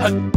Hey.